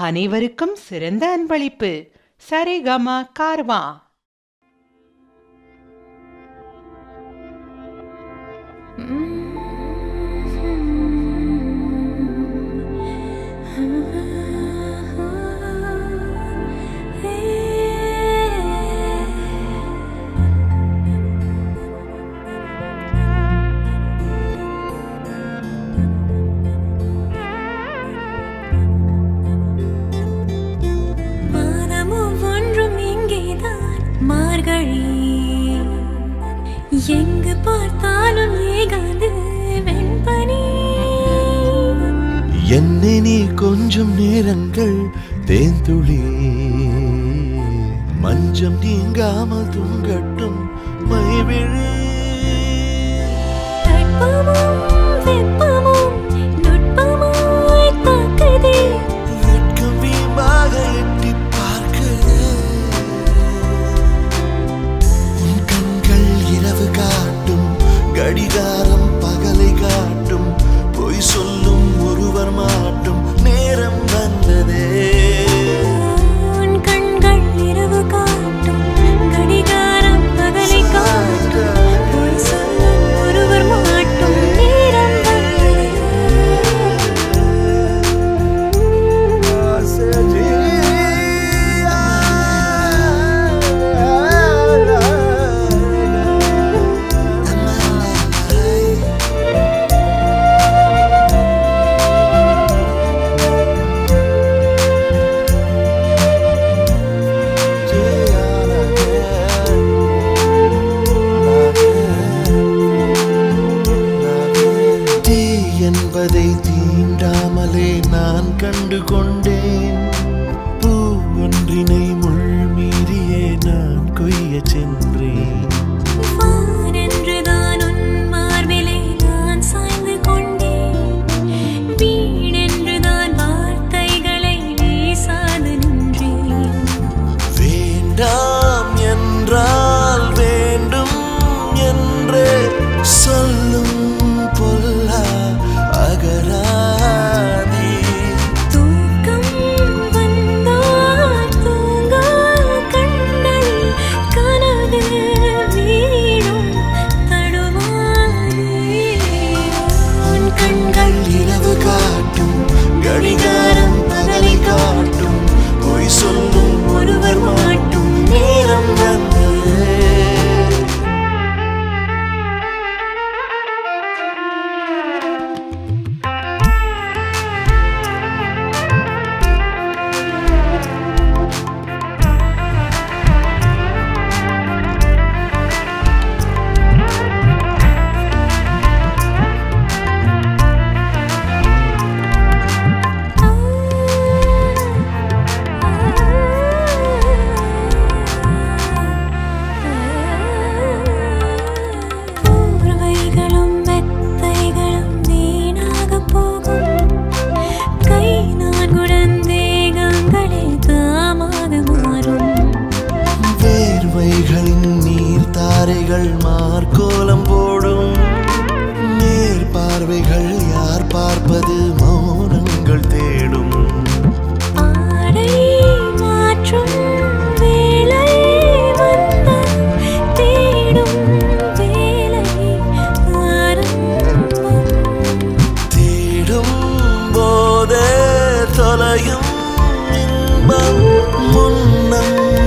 அனைவருக்கும் சிறந்த அன்பளிப்பு சரிகம கார்வா Mm-hmm. மார்கழி. எங்கு பார்த்தாலும் ஏகாது வெண்பனி. என்னை நீ கொஞ்சம் நேரங்கள் தேந்துளி மஞ்சம் நீங்காமல் தூங்கட்டும். கடிகாரம் பகலை காட்டும் பொய் சொல்ல தீண்டாமலே நான் கண்டு கொண்டேன் பொம்மைகளின் நீர் தாரைகள் மார்க்கோலம் போடும். நேர் பார்வைகள் யார் பார்ப்பது? மௌனங்கள் தேடும். தொலையும் இன்பம் முன்னம்